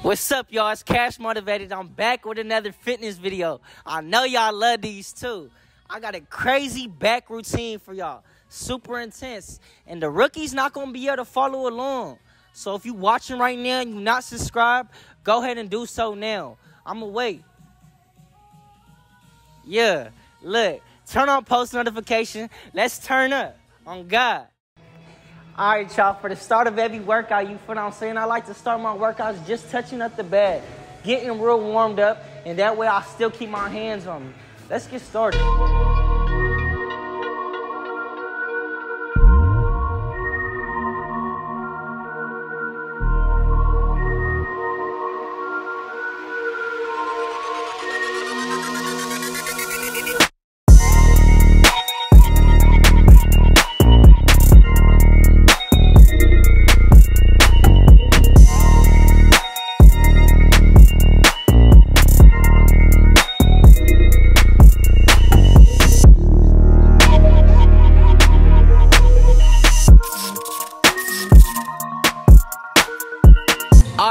What's up, y'all? It's Cash Motivated. I'm back with another fitness video. I know y'all love these too. I got a crazy back routine for y'all. Super intense. And the rookie's not going to be able to follow along. So if you watching right now and you're not subscribed, go ahead and do so now. I'm going to wait. Yeah, look. Turn on post notification. Let's turn up. On God. All right, y'all, for the start of every workout, you feel what I'm saying? I like to start my workouts just touching up the bed, getting real warmed up, and that way I still keep my hands on me. Let's get started.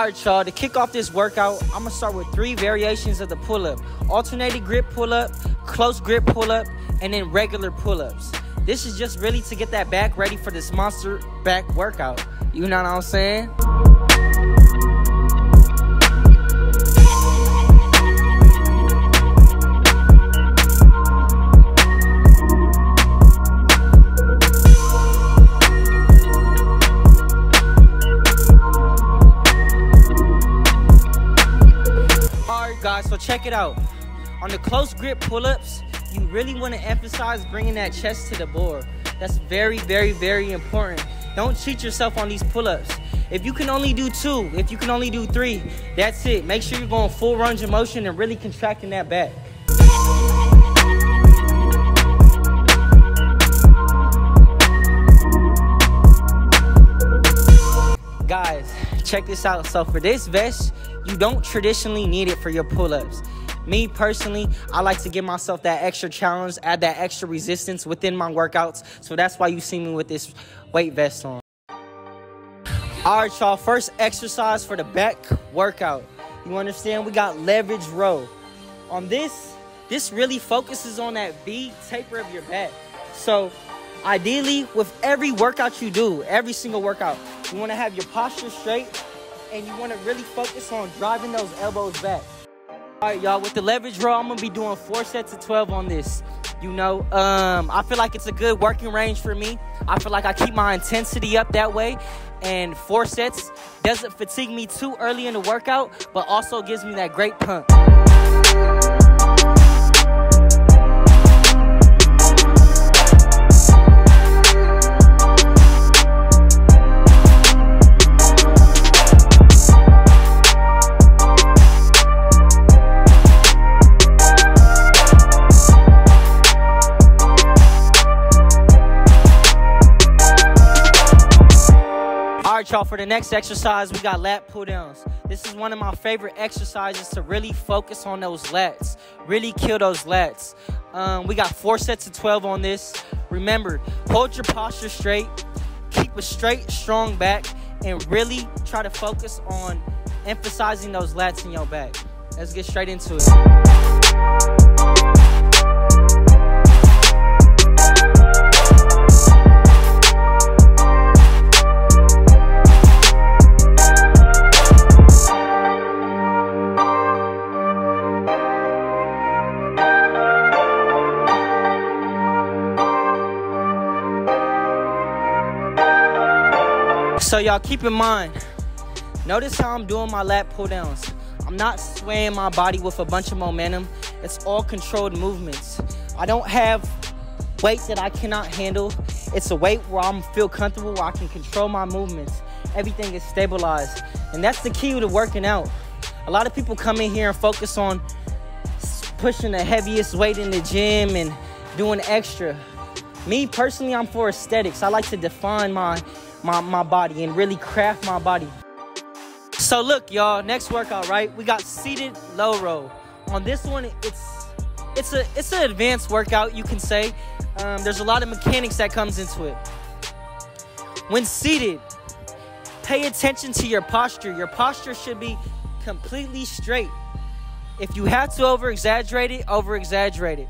Right, y'all, to kick off this workout, I'm gonna start with three variations of the pull up alternating grip pull up, close grip pull up, and then regular pull ups. This is just really to get that back ready for this monster back workout. You know what I'm saying? Guys, so check it out. On the close grip pull-ups, you really want to emphasize bringing that chest to the board. That's very, very, very important. Don't cheat yourself on these pull-ups. If you can only do two, if you can only do three, that's it. Make sure you're going full range of motion and really contracting that back. Guys, check this out. So for this vest, you don't traditionally need it for your pull-ups. Me personally, I like to give myself that extra challenge, add that extra resistance within my workouts. So that's why you see me with this weight vest on. All right, y'all. First exercise for the back workout. You understand? We got leverage row. On this, this really focuses on that V taper of your back. So ideally, with every workout you do, every single workout, you want to have your posture straight and you want to really focus on driving those elbows back. All right, y'all, with the leverage row, I'm going to be doing four sets of 12 on this. You know, um, I feel like it's a good working range for me. I feel like I keep my intensity up that way. And four sets doesn't fatigue me too early in the workout, but also gives me that great pump. For the next exercise, we got lat pull downs. This is one of my favorite exercises to really focus on those lats, really kill those lats. Um, we got four sets of 12 on this. Remember, hold your posture straight, keep a straight, strong back, and really try to focus on emphasizing those lats in your back. Let's get straight into it. So y'all keep in mind, notice how I'm doing my lat pull downs. I'm not swaying my body with a bunch of momentum. It's all controlled movements. I don't have weight that I cannot handle. It's a weight where I'm feel comfortable, where I can control my movements. Everything is stabilized. And that's the key to working out. A lot of people come in here and focus on pushing the heaviest weight in the gym and doing extra. Me personally, I'm for aesthetics. I like to define my my, my body and really craft my body. So look, y'all, next workout, right? We got seated low row. On this one, it's it's a it's an advanced workout, you can say. Um, there's a lot of mechanics that comes into it. When seated, pay attention to your posture. Your posture should be completely straight. If you have to over exaggerate it, over exaggerate it.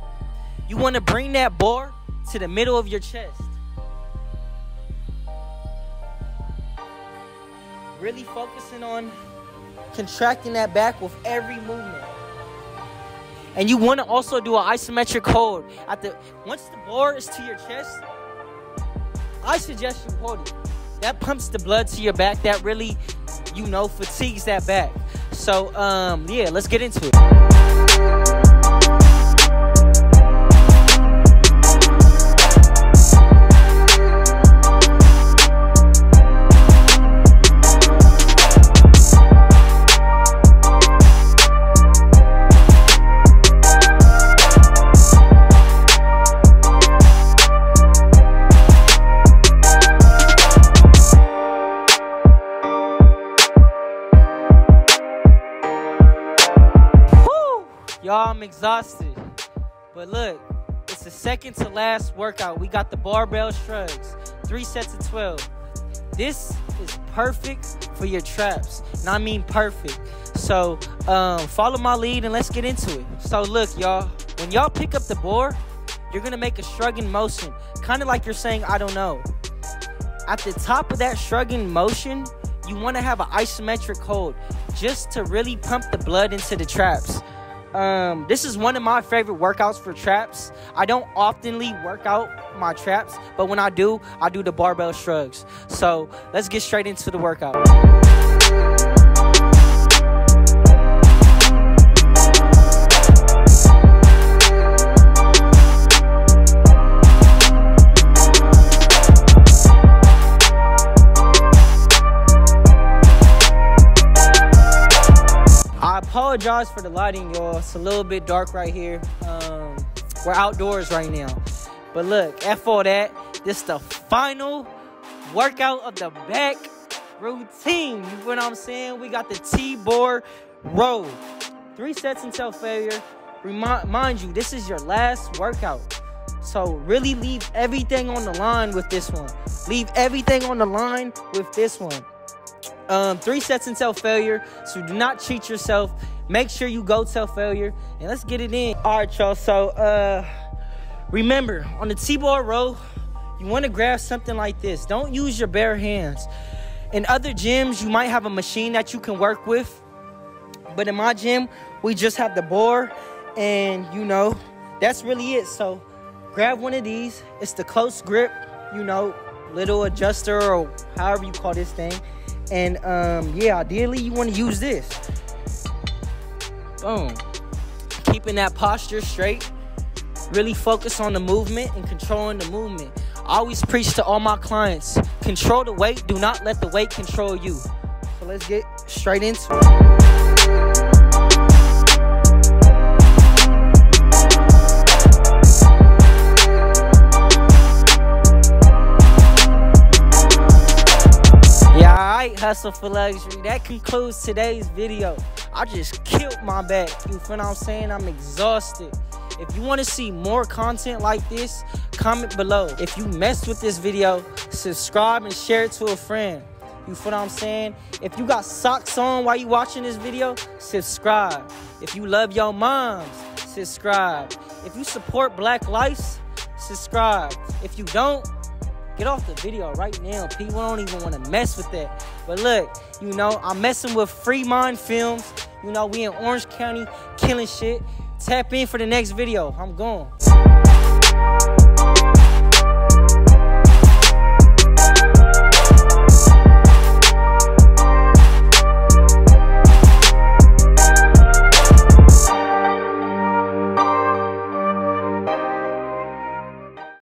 You want to bring that bar to the middle of your chest. Really focusing on contracting that back with every movement. And you want to also do an isometric hold. At the once the bar is to your chest, I suggest you hold it. That pumps the blood to your back. That really, you know, fatigues that back. So um, yeah, let's get into it. Exhausted. But look, it's the second to last workout. We got the barbell shrugs, three sets of 12. This is perfect for your traps. And I mean perfect. So um, follow my lead and let's get into it. So look, y'all, when y'all pick up the bar, you're gonna make a shrugging motion, kind of like you're saying, I don't know. At the top of that shrugging motion, you wanna have an isometric hold just to really pump the blood into the traps. Um, this is one of my favorite workouts for traps. I don't oftenly work out my traps, but when I do, I do the barbell shrugs. So let's get straight into the workout. For the lighting, y'all. It's a little bit dark right here. Um, we're outdoors right now. But look, F all that. This is the final workout of the back routine. You know what I'm saying? We got the T-bar row. Three sets until failure. Remind mind you, this is your last workout. So really leave everything on the line with this one. Leave everything on the line with this one. Um, three sets until failure. So do not cheat yourself. Make sure you go till failure. And let's get it in. All right, y'all. So uh, remember, on the T-bar row, you want to grab something like this. Don't use your bare hands. In other gyms, you might have a machine that you can work with. But in my gym, we just have the bar. And, you know, that's really it. So grab one of these. It's the close grip, you know, little adjuster or however you call this thing. And um, yeah, ideally you want to use this. Boom. Keeping that posture straight. Really focus on the movement and controlling the movement. I always preach to all my clients control the weight, do not let the weight control you. So let's get straight into it. Hustle for luxury. That concludes today's video. I just killed my back. You feel what I'm saying? I'm exhausted. If you want to see more content like this, comment below. If you messed with this video, subscribe and share it to a friend. You feel what I'm saying? If you got socks on while you watching this video, subscribe. If you love your moms, subscribe. If you support black lives, subscribe. If you don't, get off the video right now. People don't even want to mess with that. But look, you know, I'm messing with Free Minds Films. You know, we in Orange County killing shit. Tap in for the next video. I'm gone.